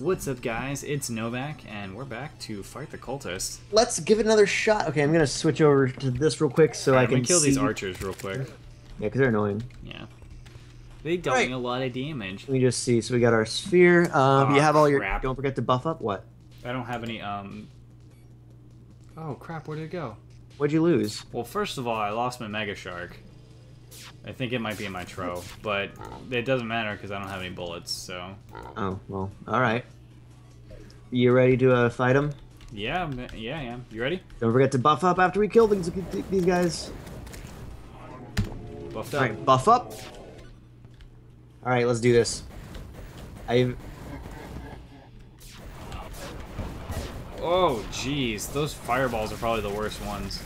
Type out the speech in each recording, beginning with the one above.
What's up, guys? It's Novak, and we're back to fight the cultists. Let's give it another shot. Okay, I'm gonna switch over to this real quick so I I'm can kill see. these archers real quick. Yeah, because they're annoying. Yeah. They dealt Right. me a lot of damage. Let me just see. So we got our sphere. Um, Aw, you have all your. crap. Don't forget to buff up. What? I don't have any, um... Oh, crap, where did it go? What'd you lose? Well, first of all, I lost my Mega Shark. I think it might be in my tro, but it doesn't matter because I don't have any bullets, so... Oh well. All right. You ready to uh, fight them? Yeah, yeah, yeah. You ready? Don't forget to buff up after we kill these these guys. Buffed up. right, buff up. All right, let's do this. I Oh, jeez. Those fireballs are probably the worst ones.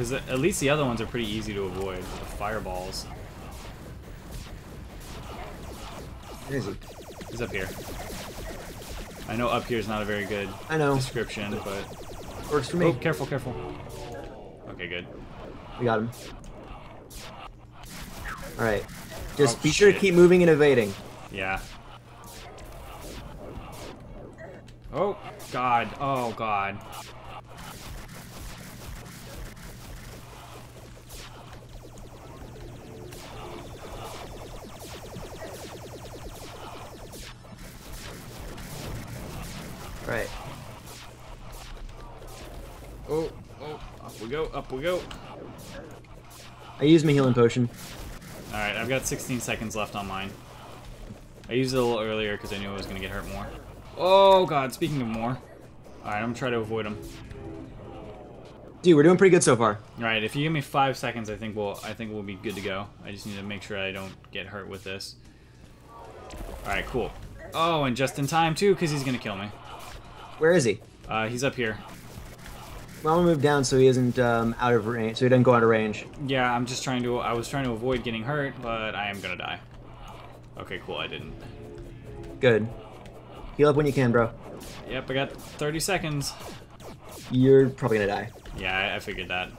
Because at least the other ones are pretty easy to avoid. The fireballs. where is he? He's up here. I know up here is not a very good I know. description, but... Works for me. Oh, careful, careful. Okay, good. We got him. All right. Just Oh, be sure to keep moving and evading. Yeah. Oh, God. Oh, God. Up we go, up we go. I used my healing potion. Alright, I've got 16 seconds left on mine. I used it a little earlier because I knew I was going to get hurt more. Oh god, speaking of more. Alright, I'm going to try to avoid him. Dude, we're doing pretty good so far. Alright, if you give me five seconds, I think we'll I think we'll be good to go. I just need to make sure I don't get hurt with this. Alright, cool. Oh, and just in time too, because he's going to kill me. Where is he? Uh, he's up here. Well, I'm gonna move down so he isn't um, out of range, so he doesn't go out of range. Yeah, I'm just trying to I was trying to avoid getting hurt, but I am going to die. Okay, cool, I didn't. Good. Heal up when you can, bro. Yep, I got 30 seconds. You're probably gonna die. Yeah, I, I figured that.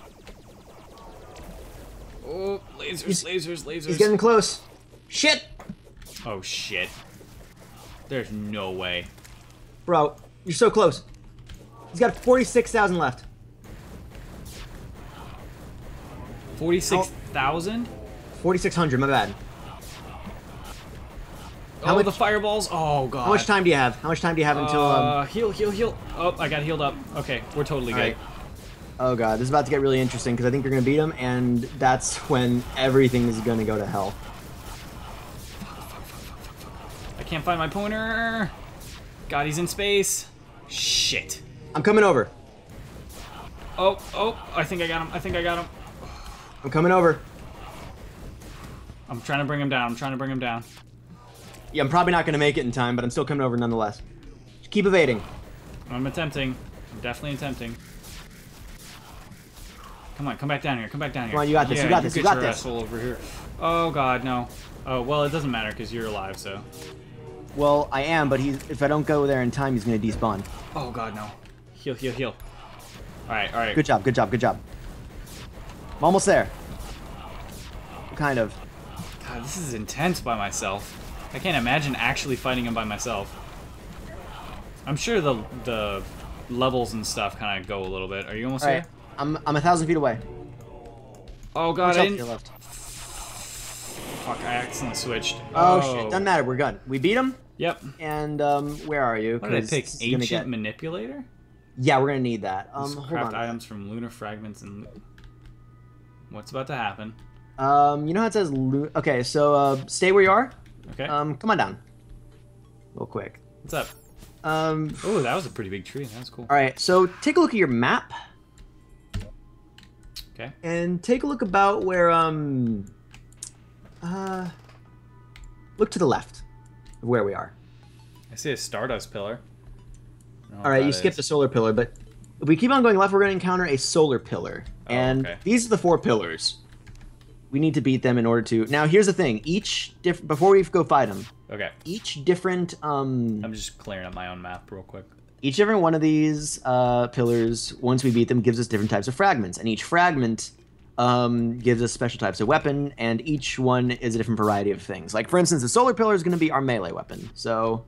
Oh, lasers, He's- lasers, lasers. He's getting close. Shit, Oh shit. There's no way. bro. You're so close. He's got 46,000 left. 46,000? 4,600. My bad. How Oh, much- the fireballs. Oh god. How much time do you have? How much time do you have until? Um... Uh, heal, heal, heal. Oh, I got healed up. Okay, we're totally good. Alright. Oh god, this is about to get really interesting because I think you're gonna beat him, and that's when everything is gonna go to hell. I can't find my pointer. God, he's in space. Shit. I'm coming over. Oh, oh, I think I got him. I think I got him. I'm coming over. I'm trying to bring him down. I'm trying to bring him down. Yeah, I'm probably not gonna make it in time, but I'm still coming over nonetheless. Just keep evading. I'm attempting. I'm definitely attempting. Come on, come back down here. Come back down here. Come on, you got this, you Yeah, got this, you got this. over here. Oh god, no. Oh well, it doesn't matter because you're alive. So. Well, I am, but he's if I don't go there in time, he's gonna despawn. Oh god, no. Heal, heal, heal. All right, all right. Good job, good job, good job. I'm almost there. Kind of. God, this is intense by myself. I can't imagine actually fighting him by myself. I'm sure the the levels and stuff kind of go a little bit. Are you almost All right, there? I'm I'm a thousand feet away. Oh god, Watch I didn't. your left. Fuck, I accidentally switched. Oh, shit, doesn't matter. We're good. We beat him, Yep. and um, where are you? What did I pick? Ancient get- manipulator. Yeah, we're gonna need that. Um, hold craft on. items from lunar fragments and. What's about to happen? Um, you know how it says lu- Okay, so uh, stay where you are. Okay. Um, come on down. Real quick. What's up? Um, Oh, that was a pretty big tree. That was cool. all right. So take a look at your map Okay. and take a look about where um, uh, look to the left of where we are. I see a stardust pillar. I don't know All right, you skipped the solar pillar, but if we keep on going left, we're going to encounter a solar pillar, Oh, and okay. these are the four pillars. We need to beat them in order to. Now, here's the thing: each different before we go fight them, Okay. each different um, I'm just clearing up my own map real quick. each different one of these uh, pillars, once we beat them, gives us different types of fragments, and each fragment um, gives us special types of weapon, and each one is a different variety of things. Like, for instance, the solar pillar is going to be our melee weapon. So,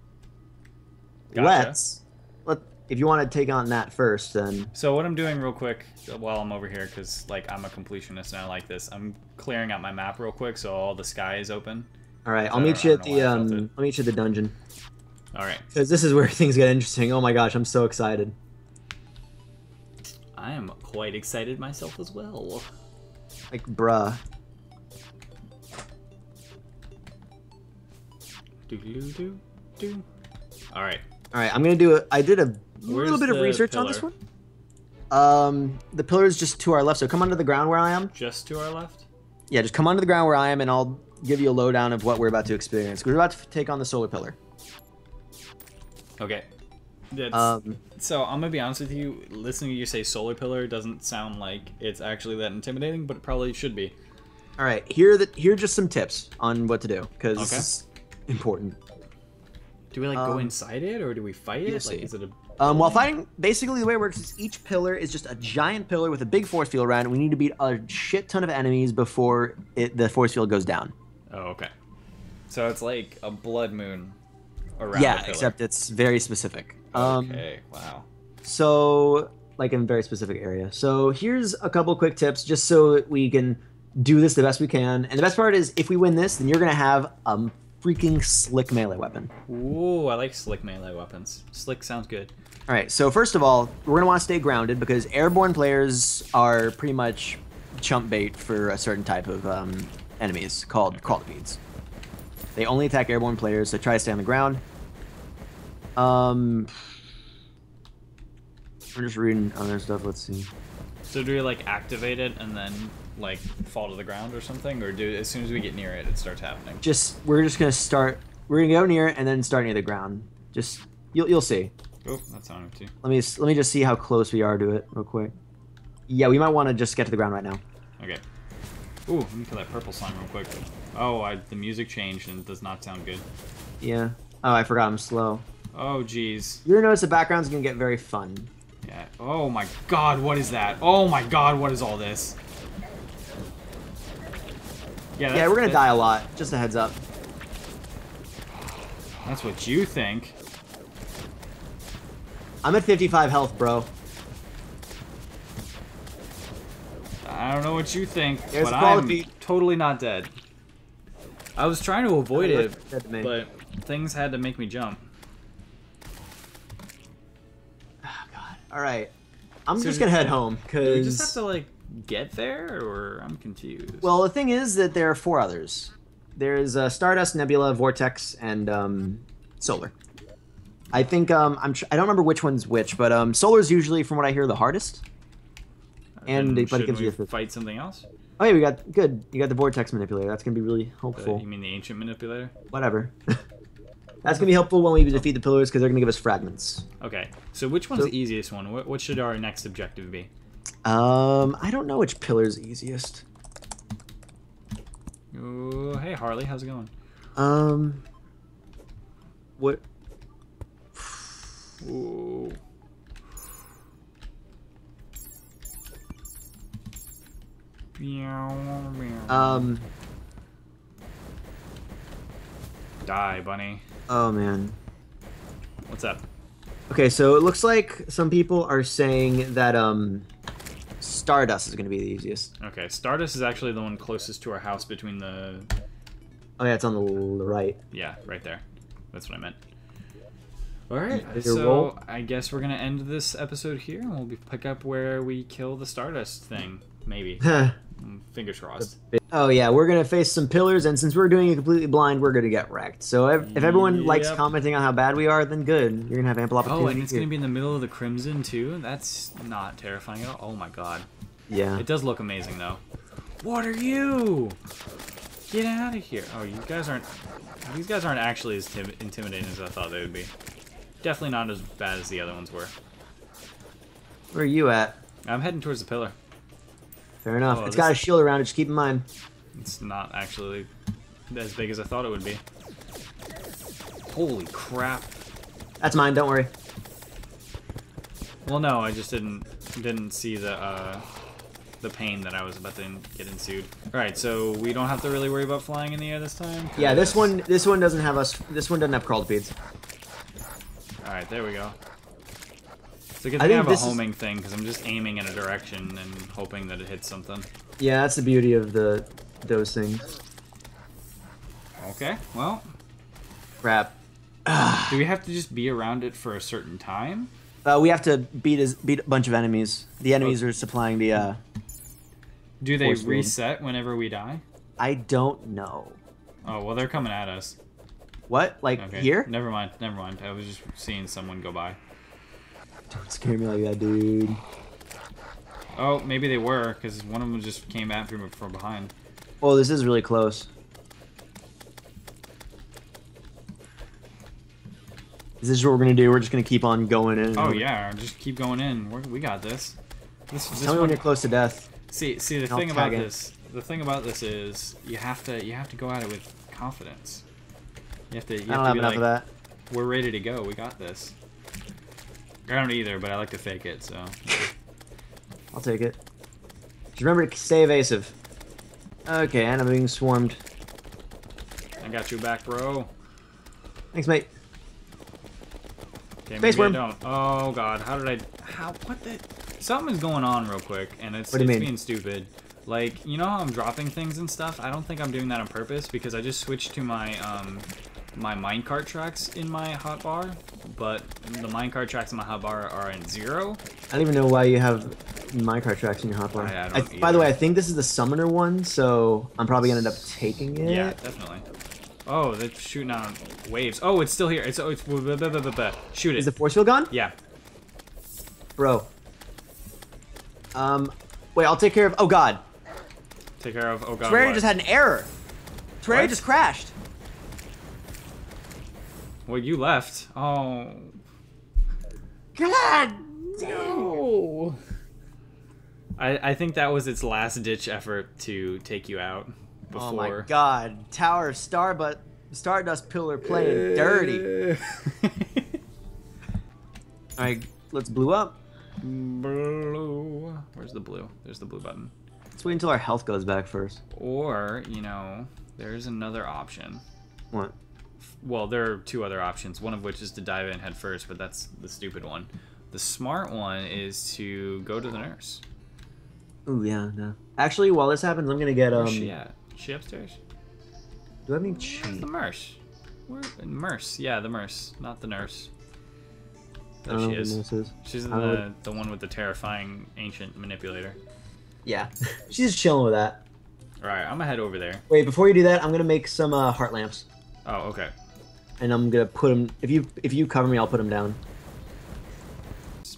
Gotcha. let's let if you want to take on that first, then So what I'm doing real quick while I'm over here, because like I'm a completionist and I like this, I'm clearing out my map real quick so all the sky is open. all right, I I'll meet you at the why I felt um. I'll meet you at the dungeon All right, because this is where things get interesting. Oh my gosh, I'm so excited. I am quite excited myself as well. Like, bruh. Do do do do. All right, All right, I'm gonna do it. I did a Where's little bit of research on this one. Um, the pillar is just to our left, so come onto the ground where I am. just to our left. Yeah, just come onto the ground where I am, and I'll give you a lowdown of what we're about to experience. We're about to take on the solar pillar. Okay. Um, so I'm gonna be honest with you. Listening to you say solar pillar doesn't sound like it's actually that intimidating, but it probably should be. all right, here are the here are just some tips on what to do because Okay. important. Do we like go Um, inside it or do we fight it? Like, see. is it a Um, while fighting, basically the way it works is each pillar is just a giant pillar with a big force field around. We need to beat a shit ton of enemies before it, the force field goes down. Oh, okay. So it's like a blood moon around. yeah, except it's very specific. Um, Okay. Wow. So, like in a very specific area. So, here's a couple quick tips just so we can do this the best we can. And the best part is, if we win this, then you're going to have a freaking slick melee weapon. Ooh, I like slick melee weapons. Slick sounds good. All right, so first of all, we're going to want to stay grounded because airborne players are pretty much chump bait for a certain type of um, enemies called crawltipedes. They only attack airborne players, so try to stay on the ground. Um, I'm just reading other stuff. Let's see. So do we like activate it and then like fall to the ground or something, or do as soon as we get near it, it starts happening? just we're just gonna start. We're gonna go near it and then start near the ground. Just you'll you'll see. Oh, that sounded too. Let me let me just see how close we are to it real quick. Yeah, we might want to just get to the ground right now. Okay. Ooh, let me kill that purple slime real quick. Oh, I, the music changed and it does not sound good. Yeah. Oh, I forgot I'm slow. Oh, jeez. You're gonna notice the background's gonna get very fun. Yeah. Oh my god, what is that? Oh my god, what is all this? Yeah, yeah, we're gonna that- die a lot. Just a heads up. That's what you think. I'm at 55 health, bro. I don't know what you think, There's but I'm totally not dead. I was trying to avoid it, to but things had to make me jump. Oh, God. All right. I'm So just gonna head home Do we just have to like get there, or I'm confused. Well, the thing is that there are four others. There's uh, Stardust, Nebula, Vortex, and um, Solar. I think um, I'm. Tr- I don't remember which one's which, but um, Solar's usually, from what I hear, the hardest. and Then but it gives you a- fight something else. Oh yeah, we got good. You got the Vortex manipulator. That's gonna be really Uh, helpful. you mean the ancient manipulator? Whatever. That's gonna be helpful when we defeat the pillars because they're gonna give us fragments. Okay, so which one's So- the easiest one? What, what should our next objective be? Um, I don't know which pillar's easiest. Oh, hey Harley, how's it going? Um, what? Um, Die, bunny. oh man. What's up? Okay, so it looks like some people are saying that um, Stardust is gonna be the easiest. Okay, Stardust is actually the one closest to our house between the... Oh yeah, it's on the l- right. Yeah, right there. That's what I meant. Alright, Is so roll? I guess we're gonna end this episode here, and we'll be, pick up where we kill the Stardust thing. Maybe. Mm, Fingers crossed. oh yeah, we're gonna face some pillars, and since we're doing it completely blind, we're gonna get wrecked. So if, if everyone likes commenting on how bad we are, then good. You're gonna have ample opportunity. Oh, and it's here. gonna be in the middle of the Crimson, too? That's not terrifying at all. Oh my god. yeah. It does look amazing, though. What are you? Get out of here. Oh, you guys aren't... These guys aren't actually as tim- intimidating as I thought they would be. Definitely not as bad as the other ones were. Where are you at? I'm heading towards the pillar. Fair enough. Oh, it's got a shield around it. Just keep in mind. It's not actually as big as I thought it would be. Holy crap. That's mine. Don't worry. Well, no, I just didn't didn't see the uh, the pain that I was about to get ensued. All right, so we don't have to really worry about flying in the air this time. Yeah, this one. This one doesn't have us. This one doesn't have crawltipedes. Alright, there we go. It's a good I thing I have a this is- homing thing, because I'm just aiming in a direction and hoping that it hits something. Yeah, that's the beauty of the those things. Okay, well, Crap. do we have to just be around it for a certain time? Uh, we have to beat a, beat a bunch of enemies. The enemies are supplying the. Uh, Do they reset whenever we die? I don't know. Oh, well, they're coming at us. What? Like Okay. here? Never mind, never mind. I was just seeing someone go by. Don't scare me like that, dude. Oh, maybe they were, because one of them just came at me from behind. Oh, this is really close. Is this what we're gonna do? We're just gonna keep on going in. Oh yeah, just keep going in. We're, we got this. This, this Tell me when you're close to death. see, see the thing about it. this, the thing about this is you have to, you have to go at it with confidence. You have to, you I don't have have enough like, of that. we're ready to go. We got this. I don't either, but I like to fake it. So I'll take it. Just remember to stay evasive. Okay, and I'm being swarmed. I got you back, bro. Thanks, mate. Okay, Space maybe I worm. don't. Oh god, how did I? How? What the? Something's going on real quick, and it's, What do you it's being stupid. Like, you know how I'm dropping things and stuff? I don't think I'm doing that on purpose because I just switched to my um my minecart tracks in my hotbar, but the minecart tracks in my hotbar are in zero. I don't even know why you have minecart tracks in your hotbar. I- I don't by the way, I think this is the summoner one, so I'm probably gonna end up taking it. Yeah, definitely. Oh, they're shooting out waves. Oh, it's still here. It's oh, it's blah, blah, blah, blah, blah, blah. shoot Is it. the force field gone? Yeah. Bro. Um, wait, I'll take care of. Oh God, Take care of. Oh god. Terraria what? just had an error. Terraria What? just crashed. Well, you left. Oh. God. No. I, I think that was its last ditch effort to take you out before. Oh my God, Tower of Star, but Stardust Pillar playing dirty. All right, let's blue up. blue. Where's the blue? There's the blue button. Let's wait until our health goes back first. Or, you know, there's another option. What? Well, there are two other options, one of which is to dive in head first, but that's the stupid one. The smart one is to go to the nurse. Oh yeah, no. Actually, while this happens, I'm gonna get um. Where's she at? Is she upstairs? Do I mean any Where's the nurse? Where? Nurse. Yeah, the nurse, not the nurse. There she is. is. She's the would- the one with the terrifying ancient manipulator. Yeah, she's just chilling with that. All right, I'm gonna head over there. Wait, before you do that, I'm gonna make some uh, heart lamps, Oh, okay. and I'm gonna put them. If you if you cover me, I'll put them down.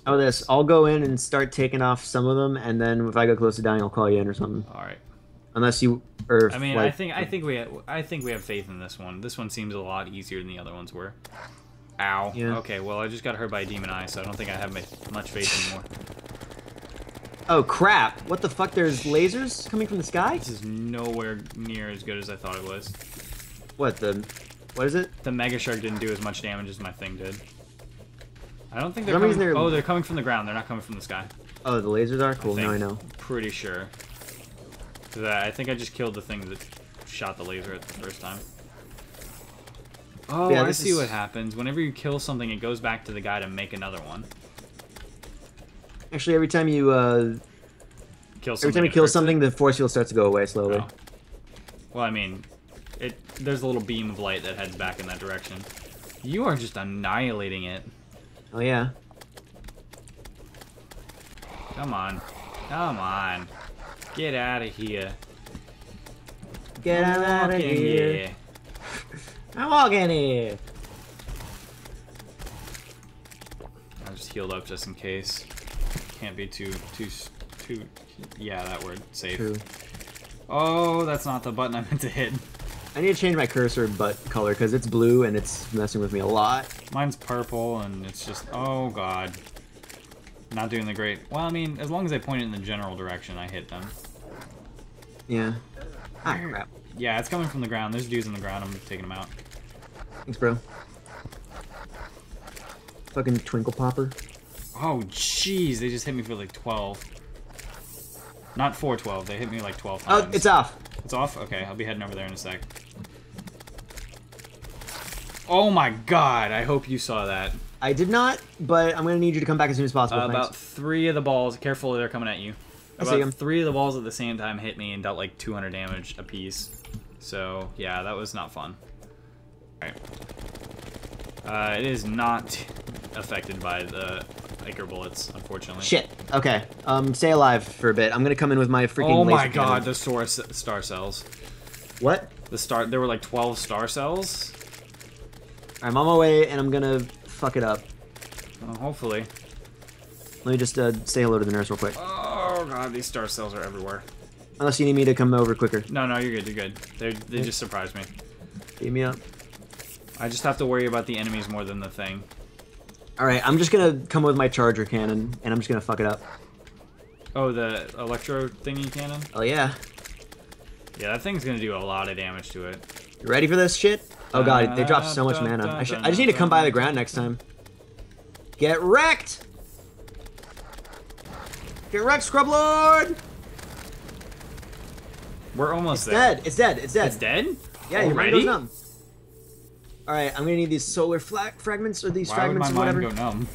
Oh, this. I'll go in and start taking off some of them, and then if I go close to dying, I'll call you in or something. All right. Unless you or I mean, like, I think I think we I think we have faith in this one. This one seems a lot easier than the other ones were. Ow. Yeah. Okay, well I just got hurt by a demon eye, so I don't think I have much faith anymore. Oh crap! What the fuck? There's lasers coming from the sky. This is nowhere near as good as I thought it was. What the? What is it? The Mega Shark didn't do as much damage as my thing did. I don't think they're coming. they're- Oh, they're coming from the ground. They're not coming from the sky. Oh, the lasers are cool. think. Now I know. Pretty sure. I I think I just killed the thing that shot the laser at the first time. Oh, Yeah, I see is- what happens. Whenever you kill something, it goes back to the guy to make another one. Actually, every time you uh, Kill something. every time you kill hurts it. something, the force field starts to go away slowly. Oh. Well, I mean. There's a little beam of light that heads back in that direction. You are just annihilating it. Oh yeah. Come on, come on, get out of here. Get out of in here! I'm walking here. I just healed up just in case. Can't be too too too. Yeah, that word safe. True. Oh, that's not the button I meant to hit. I need to change my cursor butt color because it's blue and it's messing with me a lot. Mine's purple, and it's just oh god. Not doing the great. Well, I mean, as long as I point it in the general direction, I hit them. Yeah. Ah crap. Yeah, it's coming from the ground. There's dudes on the ground. I'm taking them out. Thanks, bro. Fucking twinkle popper. Oh, jeez, they just hit me for like 12. Not 412, they hit me like 12 times. Oh, it's off. It's off? Okay, I'll be heading over there in a sec. Oh my god, I hope you saw that. I did not, but I'm gonna need you to come back as soon as possible. Uh, about three of the balls, careful, they're coming at you. I see 'em. About three of the balls at the same time hit me and dealt like 200 damage apiece. So, yeah, that was not fun. Alright. Uh, it is not affected by the Ichor bullets, unfortunately. Shit. Okay. Um, stay alive for a bit. I'm gonna come in with my freaking. Oh my god, cannon. the star, star cells. What? The star, there were like 12 star cells. I'm on my way, and I'm gonna fuck it up. Well, hopefully. Let me just uh, say hello to the nurse real quick. Oh god, these star cells are everywhere. Unless you need me to come over quicker. No, no, you're good, you're good. They they just surprised me. Beat me up. I just have to worry about the enemies more than the thing. All right, I'm just gonna come with my charger cannon, and I'm just gonna fuck it up. Oh, the electro thingy cannon? Oh yeah. Yeah, that thing's gonna do a lot of damage to it. You ready for this shit? Oh god, they dropped so much mana. I, should, I just need to come by the ground next time. Get wrecked! Get wrecked, Scrub Lord! We're almost It's there. dead. It's dead. It's dead. It's dead? Yeah, your mind Already? goes numb. All right, I'm gonna need these solar fla- fragments or these Why would my fragments or mind whatever. go numb?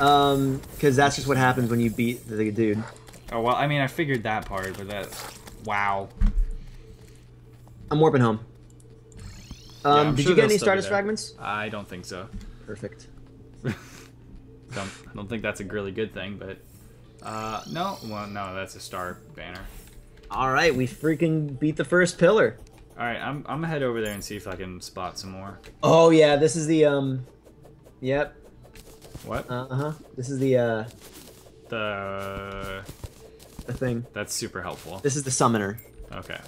Um, because that's just what happens when you beat the dude. Oh, well, I mean, I figured that part, but that... Wow. I'm warping home. Um, I'm did sure you get any still Stardust fragments? I don't think so. Perfect. Don't, I don't think that's a really good thing, but... Uh, no. Well, no, that's a star banner. All right, we freaking beat the first pillar. Alright, I'm, I'm gonna head over there and see if I can spot some more. Oh yeah, this is the um. Yep. What? Uh huh. This is the uh The... the thing. That's super helpful. This is the summoner, Okay.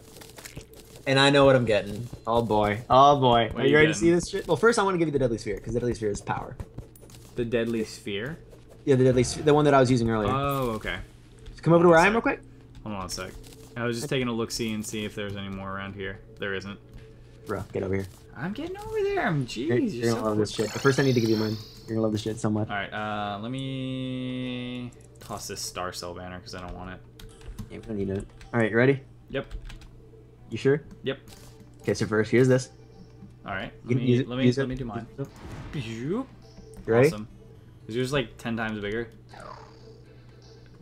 And I know what I'm getting. Oh boy. Oh boy. What are you you ready to see this shit? Well, first I want to give you the deadly sphere because the deadly sphere is power. The Deadly Sphere? Yeah, the deadly sphere, the one that I was using earlier. Oh, okay. Come over to where I am, real quick. Hold on a sec. I was just taking a look-see and see if there's any more around here. There isn't. Bro, get over here. I'm getting over there. I'm jeez. You're, You're, you're gonna love this shit. The first I need to give you mine. You're gonna love this shit so much. All right. Uh, let me toss this star cell banner because I don't want it. Yeah, we don't need it. All right, you ready? Yep. You sure? Yep. Okay, so first, here's this. All right. Let me it- let me let me do mine. You ready? Awesome. Is yours like ten times bigger?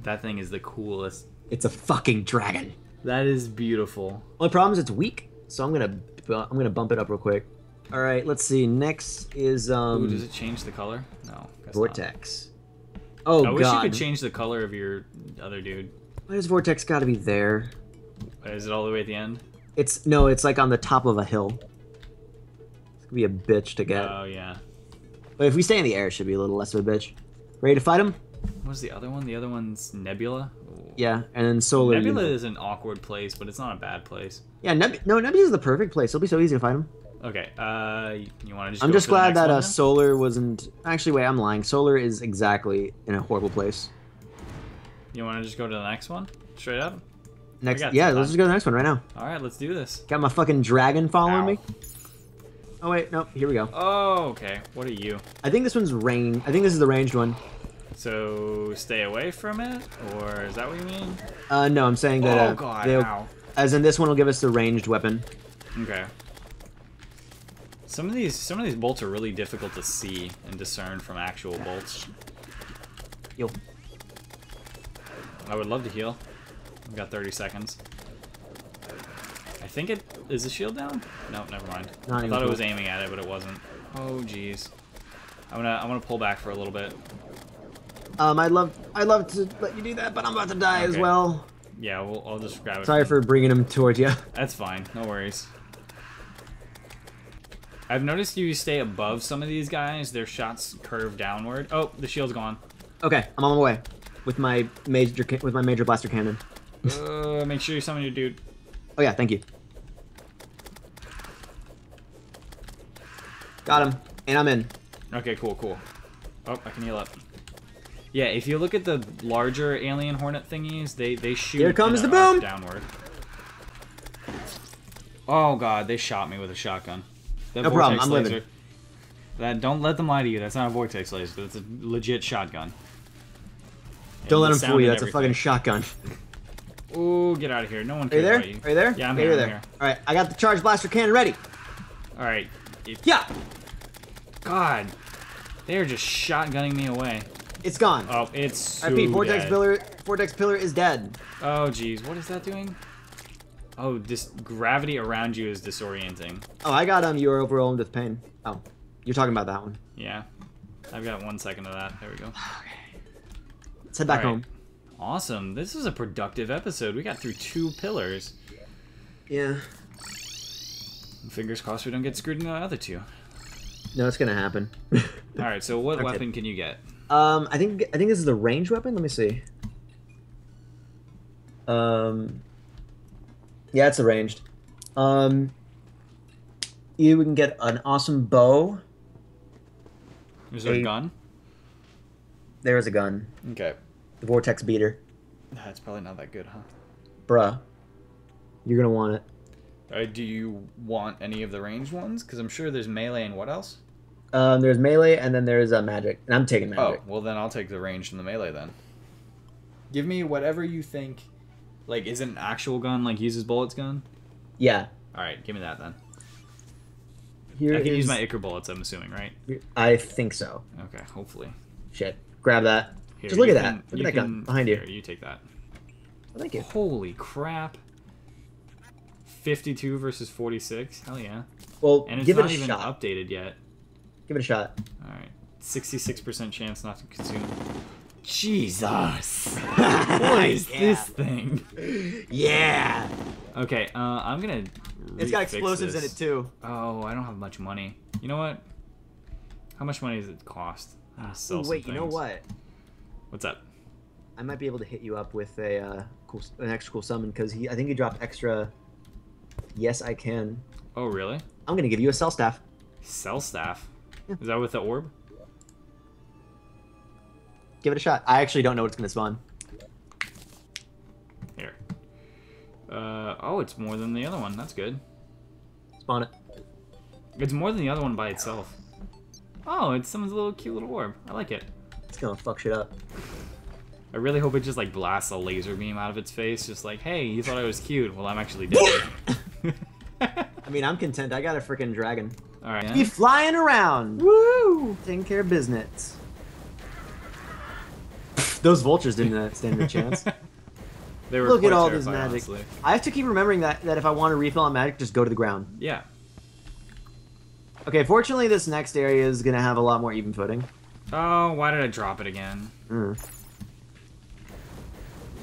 That thing is the coolest. It's a fucking dragon. That is beautiful. Only problem is it's weak, so I'm gonna I'm gonna bump it up real quick. All right, let's see. Next is um Ooh, does it change the color? No. guess not. Vortex. Oh I wish you could change the color of your other dude. why does Vortex got to be there? Is it all the way at the end? It's no, it's like on the top of a hill. It's gonna be a bitch to get. Oh yeah. but if we stay in the air, it should be a little less of a bitch. Ready to fight him? What was the other one? The other one's Nebula. Ooh. Yeah, and then Solar. Nebula is an awkward place, but it's not a bad place. Yeah, Neb- no, Nebula is the perfect place. It'll be so easy to fight him. Okay, uh, you want to just? I'm just glad that uh. Solar wasn't. Actually, wait, I'm lying. Solar is exactly in a horrible place. You want to just go to the next one, straight up? Next, yeah, let's just go to the next one right now. All right, let's do this. Got my fucking dragon following Ow. me. Oh wait, no, here we go. Oh, okay. What are you? I think this one's range. I think this is the ranged one. So stay away from it, or is that what you mean? Uh, no, I'm saying that. oh uh, God! Ow. As in, this one will give us the ranged weapon. Okay. Some of these, some of these bolts are really difficult to see and discern from actual bolts. Yo, I would love to heal. I've got 30 seconds. I think it is the shield down. No, never mind. Not I thought it was aiming at it, but it wasn't. Oh jeez. I'm gonna I'm gonna pull back for a little bit. um, I'd love, I'd love to let you do that, but I'm about to die as well. Yeah, we'll, I'll just grab it. Sorry for bringing him towards you. That's fine. No worries. I've noticed you stay above some of these guys. Their shots curve downward. Oh, the shield's gone. Okay, I'm on my way with my major with my major blaster cannon. Uh, make sure you summon your dude. Oh yeah, thank you. Got him, and I'm in. Okay, cool, cool. Oh, I can heal up. Yeah, if you look at the larger alien hornet thingies, they they shoot. Here comes the boom! downward. Oh god, they shot me with a shotgun. That No problem, I'm living. laser- That don't let them lie to you. That's not a vortex laser. That's a legit shotgun. Don't let And him the fool you. That's a fucking shotgun. Ooh, get out of here. No one Are you cares there? about you. Are you there? Yeah, I'm here. I'm there. here. All right, I got the charge blaster cannon ready. All right. Yeah. God, they're just shotgunning me away. It's gone. Oh, it's so repeat, Vortex dead. Pillar, Vortex Pillar is dead. Oh, jeez, what is that doing? Oh, this gravity around you is disorienting. Oh, I got um. You are overwhelmed with pain. Oh, you're talking about that one. Yeah, I've got one second of that. There we go. okay. Let's head back right. home. Awesome. This is a productive episode. We got through two pillars. Yeah. Fingers crossed we don't get screwed in the other two. No, it's gonna happen. All right. So what Okay. weapon can you get? um, I think I think this is the range weapon. Let me see. Um. Yeah, it's arranged. Um. You can get an awesome bow. Is there a A- gun? There is a gun. Okay. The Vortex Beater. That's probably not that good, huh? Bruh. You're gonna want it. Do you want any of the ranged ones? Because I'm sure there's melee and what else? Um, there's melee and then there's uh, magic, and I'm taking Oh, magic. Oh, well then I'll take the ranged and the melee then. Give me whatever you think, like, is an actual gun, like uses bullets gun? Yeah. All right, give me that then. Here I can use my Ichor bullets, I'm assuming, right? I think so. Okay, hopefully. Shit. Grab that. Here, Just look at can- that. Look at that gun behind you. Here, you take that. Oh, thank you. Holy crap. 52 versus 46? Hell yeah. Well, And it's give it not a even shot. updated yet. Give it a shot. Alright. 66% chance not to consume. Jesus! what is Yeah. this thing? Yeah. Okay, uh, I'm gonna. It's got explosives in it too. Oh, I don't have much money. You know what? How much money does it cost? Sell Ooh, wait, you know what? What's up? I might be able to hit you up with a uh, cool, an extra cool summon because he, I think he dropped extra. Yes, I can. Oh, really? I'm gonna give you a cell staff. Cell staff? Yeah. Is that with the orb? Give it a shot. I actually don't know what's gonna spawn. Here. Uh, oh, it's more than the other one. That's good. Spawn it. It's more than the other one by itself. Oh, it's someone's little cute little orb. I like it. It's gonna fuck shit up. I really hope it just like blasts a laser beam out of its face, just like, hey, you thought I was cute. Well, I'm actually dead. I mean, I'm content. I got a freaking dragon. All right. Be flying around. Woo! Taking care of business. Those vultures didn't uh, stand a chance. They were Look at all this magic. honestly. I have to keep remembering that that if I want to refill on magic, just go to the ground. Yeah. Okay, fortunately, this next area is gonna have a lot more even footing. Oh, why did I drop it again? Mm.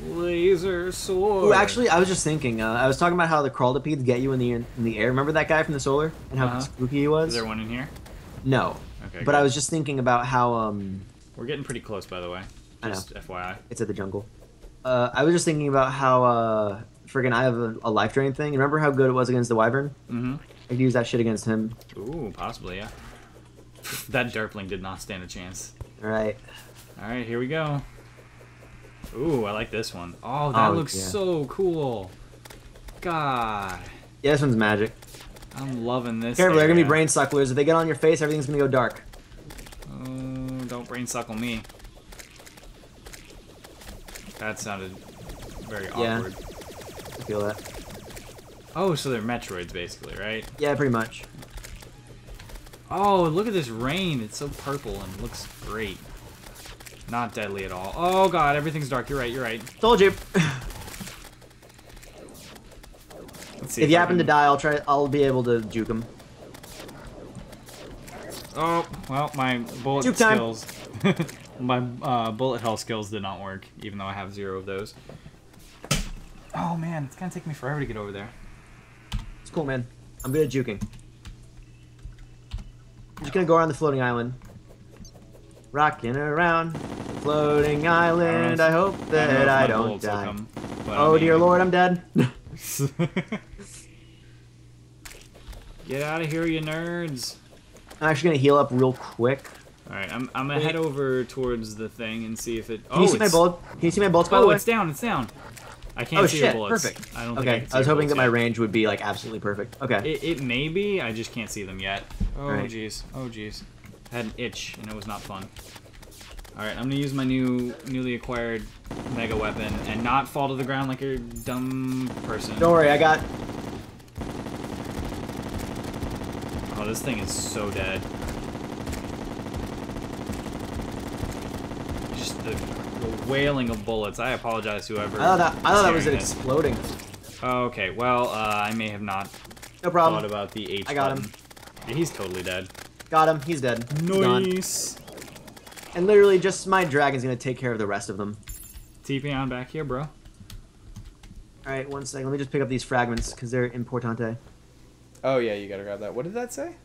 Laser sword. Ooh, actually, I was just thinking. Uh, I was talking about how the crawltipedes get you in the in the air. Remember that guy from the solar and how Uh-huh. spooky he was? is there one in here? No, Okay. but good. I was just thinking about how um We're getting pretty close, by the way. I know. FYI. it's at the jungle. Uh, I was just thinking about how uh friggin' I have a, a life drain thing. Remember how good it was against the wyvern? Mm-hmm. I could use that shit against him. Ooh, possibly, yeah. that Derpling did not stand a chance. Right. All right, here we go. Ooh, I like this one. Oh, that Oh, looks yeah. so cool. God, Yeah, this one's magic. I'm loving this. Careful, they're gonna be brain sucklers. If they get on your face, everything's gonna go dark. Oh, don't brain suckle me. That sounded very Yeah. awkward. I feel that. Oh, so they're Metroids, basically, right? Yeah, pretty much. Oh, look at this rain. It's so purple and looks great. Not deadly at all. Oh god, everything's dark. You're right, you're right. Told you. Let's see if you happen to die, I'll try. I'll be able to juke him. Oh, well, my bullet Juke time. skills. my uh, bullet hell skills did not work, even though I have zero of those. Oh man, it's gonna take me forever to get over there. It's cool, man. I'm good at juking. I'm just gonna go around the floating island. Rocking around the floating island. I, hope that my I, don't die. come, Oh I dear lord, I'm dead. Get out of here, you nerds! I'm actually gonna heal up real quick. All right, I'm, I'm gonna head over towards the thing and see if it. Can oh, you see oh, my bullet? Can you see my bullets by Oh, the way? it's down. It's down. I can't oh see shit! your bullets. Perfect. I don't. okay, Think I, can I was hoping that bullets my range would be like absolutely perfect. Okay. It, it may be. I just can't see them yet. Oh Alright. jeez. Oh jeez. I had an itch and it was not fun. All right, I'm gonna use my new, newly acquired mega weapon and not fall to the ground like a dumb person. Don't worry, I got. Oh, this thing is so dead. the, the wailing of bullets. I apologize, whoever. I thought that I thought that was it exploding. Okay, well, uh, I may have not No thought problem. about the H I got button. him. Yeah, he's totally dead. Got him. He's dead. He's gone. Nice. And literally, just my dragon's gonna take care of the rest of them. TP on back here, bro. All right, one second. Let me just pick up these fragments because they're importante. Oh yeah, you gotta grab that. What did that say?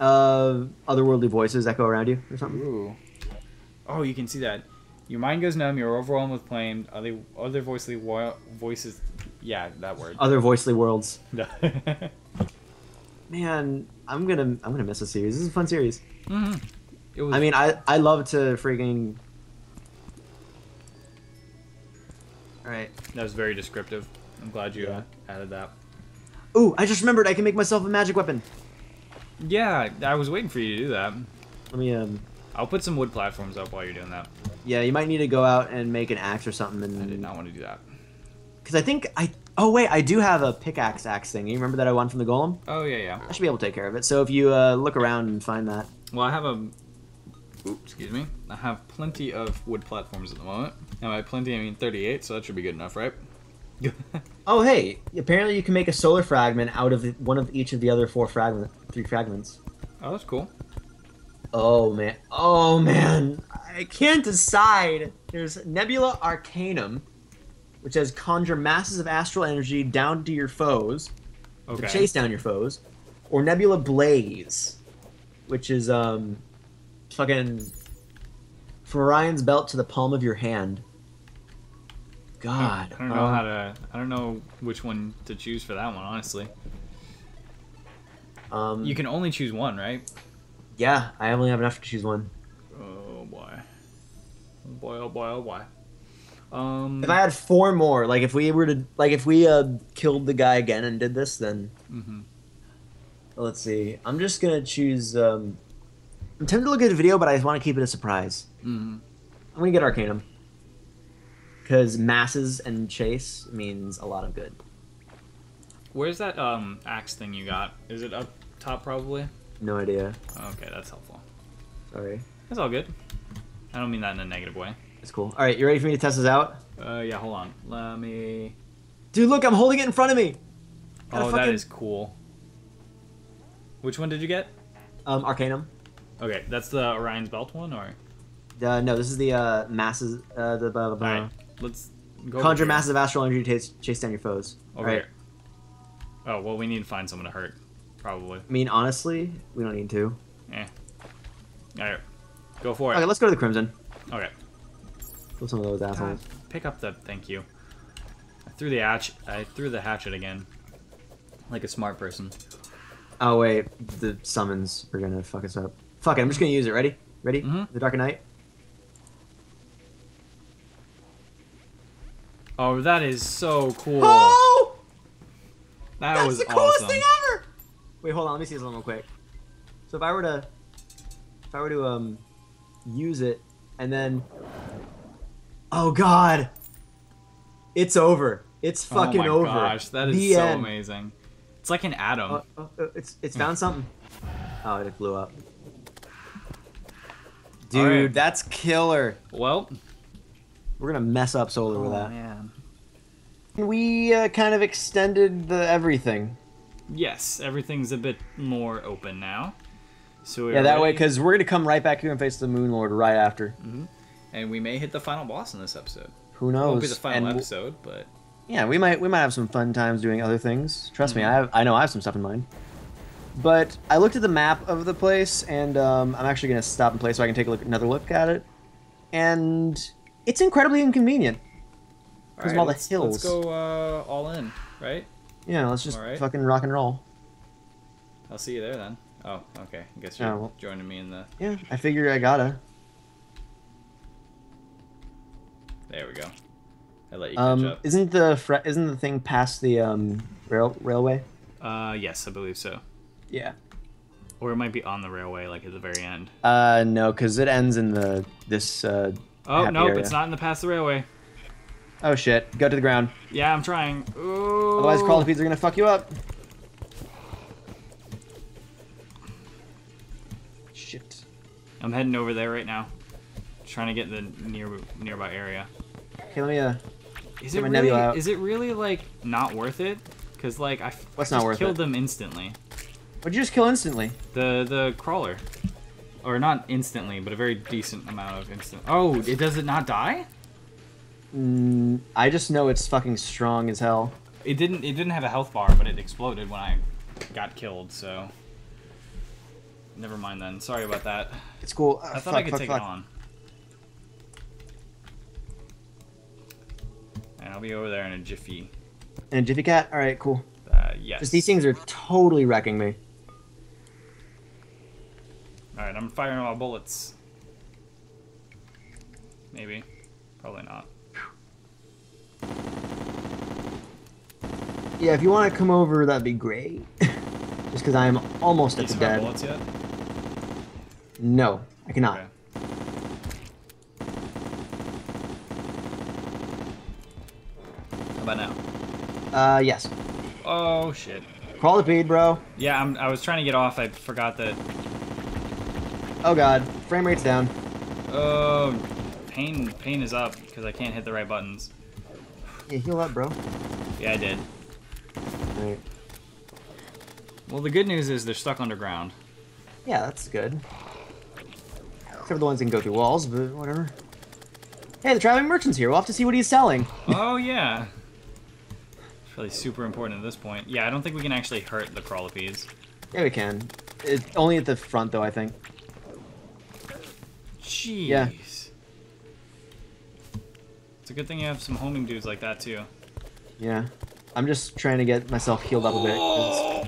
Uh, otherworldly voices echo around you or something. Ooh. Oh, you can see that. Your mind goes numb. You're overwhelmed with pain. Other other voicely wo- voices. Yeah, that word. Other voicely worlds. Man, I'm gonna I'm gonna miss a series. This is a fun series. hmm It was. I mean, I I love to freaking. All right. that was very descriptive. I'm glad you Yeah. uh, added that. Ooh, I just remembered I can make myself a magic weapon. Yeah, I was waiting for you to do that. Let me um. I'll put some wood platforms up while you're doing that. Yeah, you might need to go out and make an axe or something, And... I did not want to do that. because I think I. Oh wait, I do have a pickaxe axe thing. You remember that I won from the golem? Oh yeah, yeah. I should be able to take care of it. So if you uh, look around and find that. Well, I have a. Oops, excuse me. I have plenty of wood platforms at the moment. And by plenty, I mean 38, so that should be good enough, right? Oh hey, apparently you can make a solar fragment out of one of each of the other four fragment, three fragments. oh, that's cool. Oh man, oh man, I can't decide. There's Nebula Arcanum, which says conjure masses of astral energy down to your foes, Okay. to chase down your foes, or Nebula Blaze, which is um, fucking from Orion's belt to the palm of your hand. God, I don't know um, how to. I don't know which one to choose for that one, honestly. Um, You can only choose one, right? Yeah, I only have enough to choose one. Oh boy. Oh boy, oh boy, oh boy. Um. If I had four more, like if we were to, like if we uh killed the guy again and did this, then mhm. let's see. I'm just gonna choose. um I'm tempted to look at the video, but I want to keep it a surprise. Mhm. I'm gonna get Arcanum because masses and chase means a lot of good. Where's that um axe thing you got? Is it up top probably? No idea. Okay, that's helpful. Sorry. That's all good. I don't mean that in a negative way. It's cool. All right, you ready for me to test this out? Uh, yeah, hold on. Let me. Dude, look, I'm holding it in front of me. Gotta Oh, that fucking- is cool. Which one did you get? Um, Arcanum. Okay, that's the Orion's Belt one, or Uh, no, this is the uh masses. Uh, the blah, blah, blah. all right. Let's go. Conjure here. massive astral energy to chase, chase down your foes. Over All right. here. Oh well, we need to find someone to hurt, probably. I mean, honestly, we don't need to. Eh. All right, go for it. Okay, let's go to the Crimson. Okay. Kill some of those God, assholes. pick up the. Thank you. I threw the hatch. I threw the hatchet again. Like a smart person. Oh wait, the summons are gonna fuck us up. Fuck it, I'm just gonna use it. Ready? Ready? Mhm. The Dark Knight. Oh, that is so cool. Oh! that That's was the coolest awesome. thing ever! Wait, hold on. Let me see this one real quick. So if I were to, if I were to um, use it, and then, oh god, it's over. It's fucking over. oh my over. gosh, that is The so end. amazing. It's like an atom. Uh, uh, uh, it's it's found something. Oh, it blew up. Dude, Alright. that's killer. well, We're gonna mess up solar with that. man. We uh, kind of extended the everything. Yes, everything's a bit more open now. So Yeah, that way, because we're gonna come right back here and face the Moon Lord right after. and we may hit the final boss in this episode. Who knows? It won't be the final episode, but yeah, we might we might have some fun times doing other things. Trust me, Mhm. I have, I know I have some stuff in mind. But I looked at the map of the place, and um, I'm actually gonna stop and play so I can take a look, another look at it. And it's incredibly inconvenient. Because of all the hills. Let's go uh, all in, right? Yeah, let's just Alright. fucking rock and roll. I'll see you there then. Oh, okay. I guess you're Oh, well. joining me in the. Yeah, I figure I gotta. There we go. I let you catch Um, up. isn't the fre- isn't the thing past the um rail railway? Uh, yes, I believe so. Yeah. Or it might be on the railway, like at the very end. Uh, no, because it ends in the this. Uh, Oh nope, area. it's not in the past the railway. Oh shit! Go to the ground. Yeah, I'm trying. Ooh. Otherwise, crawltipedes are gonna fuck you up. Shit. I'm heading over there right now. Trying to get in the near nearby area. Okay, let me. Uh, Is Get it my really? nebula out. Is it really like not worth it? Cause like I What's just not worth killed it? them instantly. would you just kill instantly? The the crawler, or not instantly, but a very decent amount of instant. Oh, it does it not die? Mm, I just know it's fucking strong as hell. It didn't. It didn't have a health bar, but it exploded when I got killed. So never mind then. Sorry about that. It's cool. I Uh, thought fuck, I could fuck, take fuck. it on. And I'll be over there in a jiffy. And Jiffy Cat. All right, cool. Uh, yes. Just these things are totally wrecking me. All right, I'm firing all bullets. Maybe, probably not. Yeah, if you want to come over, that'd be great. just because I am almost at the dead. bullets yet? No, I cannot. Okay. How about now? Uh, yes. Oh shit. Feed, bro. Yeah, I'm, I was trying to get off. I forgot that. Oh god, frame rate's down. Oh, pain pain is up because I can't hit the right buttons. Yeah, heal up, bro. Yeah, I did. Alright. Well, the good news is they're stuck underground. Yeah, that's good. Except for the ones that can go through walls, but whatever. Hey, the traveling merchant's here. We'll have to see what he's selling. oh yeah. It's really super important at this point. Yeah, I don't think we can actually hurt the crawltipedes. Yeah, we can. It, only at the front, though, I think. Jeez. Yeah. It's a good thing you have some homing dudes like that too. Yeah. I'm just trying to get myself healed up a bit. 'cause-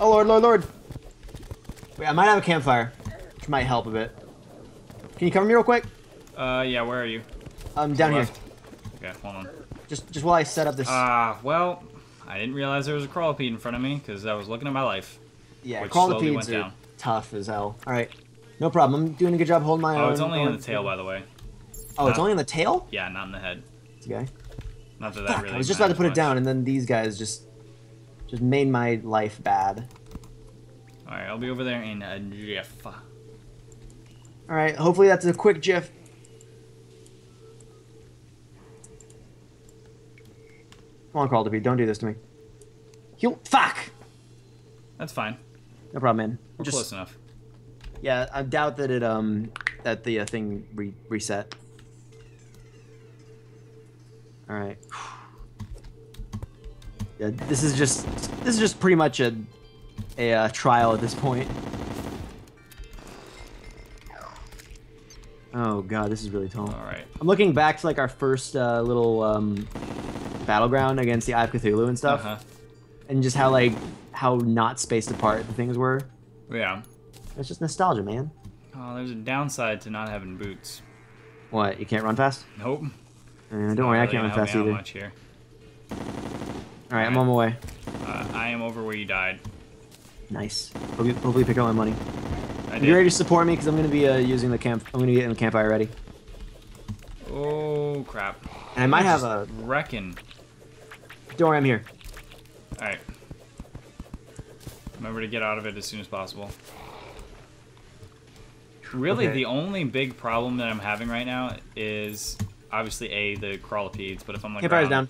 Oh, lord, lord, lord. Wait, I might have a campfire, which might help a bit. Can you cover me real quick? Uh, yeah, where are you? I'm down here. Okay, hold on. Just, just while I set up this. Ah, well, I didn't realize there was a crawltipede in front of me because I was looking at my life. yeah, which slowly crawltipedes went are down. tough as hell. All right, no problem. I'm doing a good job holding my Oh, own. it's only in the tail, through- by the way. Oh, it's Uh, only in the tail. Yeah, not in the head. Okay. Not that that Fuck, really. I was just about to put it down, and then these guys just, just made my life bad. All right, I'll be over there in a jiff. All right, hopefully that's a quick GIF. Come on, be. don't do this to me. You Fuck. That's fine. No problem, man. We're Just- close enough. Yeah, I doubt that it um that the uh, thing re- reset. All right. Yeah, this is just this is just pretty much a a uh, trial at this point. Oh god, this is really tall. All right. I'm looking back to like our first uh, little um, battleground against the Eye of Cthulhu and stuff, Uh-huh. and just how like how not spaced apart the things were. Yeah. It's just nostalgia, man. Oh, there's a downside to not having boots. What? You can't run fast? Nope. Uh, don't worry, I can't run fast either. Much here. All right, I'm on my way. Uh, I am over where you died. Nice. Hopefully, hopefully pick up my money. I you ready to support me? Because I'm gonna be uh, using the camp. I'm gonna get in the campfire ready. Oh crap. And I might have a. wrecking. Don't worry, I'm here. All right. Remember to get out of it as soon as possible. Really, Okay. the only big problem that I'm having right now is obviously a the crawltipedes. But if I'm like, Campfire's down.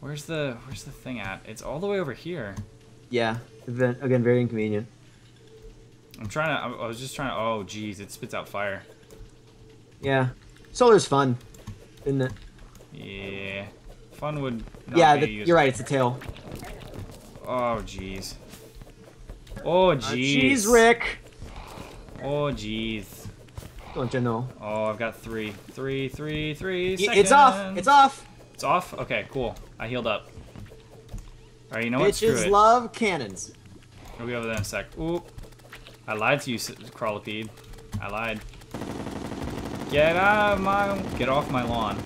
where's the where's the thing at? It's all the way over here. Yeah. Then- Again, very inconvenient. I'm trying to. I was just trying to. Oh, geez, it spits out fire. Yeah. Solar's fun, isn't it? Yeah. Fun would. Not yeah, the, you're right. It's a tail. Oh, geez. Oh, uh, geez. jeez. Jeez, Rick. Oh, jeez. Don't you know? Oh, I've got three, three, three, three. Y- It's off. It's off. It's off. Okay, cool. I healed up. All right, you know what? Bitches it. love cannons. We'll be over there in a sec. Oop. I lied to you, Crawltipede. I lied. Get out of my. Get off my lawn.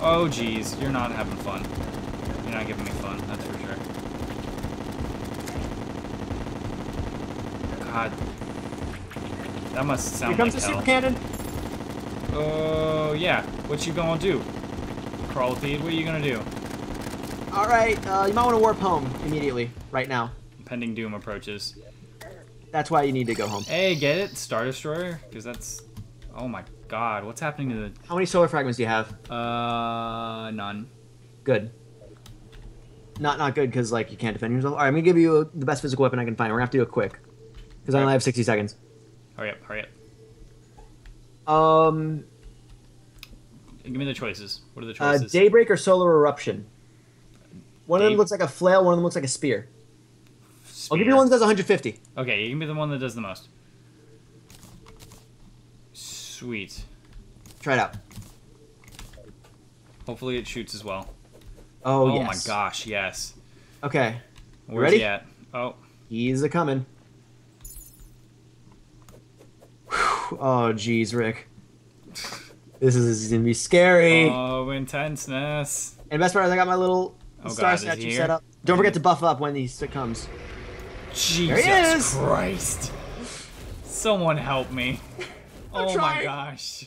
Oh, jeez. You're not having fun. You're not giving me fun. That's for sure. God. That must sound Here comes like the hell. super cannon. Oh, yeah. What you gonna do? Crawl Crawltipede, what are you gonna do? All right. Uh, you might want to warp home immediately, right now. Pending doom approaches. That's why you need to go home. Hey, get it? Star Destroyer? Because that's Oh my god, what's happening to the... How many solar fragments do you have? Uh, none. Good. Not not good because like you can't defend yourself. All right, I'm gonna give you the best physical weapon I can find. We're gonna have to do it quick because I only have 60 seconds. Hurry up, hurry up. Um, Give me the choices. What are the uh, choices? daybreak or solar eruption. One of them looks like a flail. One of them looks like a spear. I'll give you Spear. one that does 150. Okay, you give me the one that does the most. Sweet. Try it out. Hopefully it shoots as well. Oh, Oh, yes. my gosh, yes. Okay, Where's ready? he at? Oh, he's a coming. Oh, jeez, Rick. This is, this is gonna be scary. oh, intenseness. and best part is I got my little Oh, star God, statue set up. Don't forget to buff up when he comes. Jesus. Christ. Someone help me. I'm oh my gosh.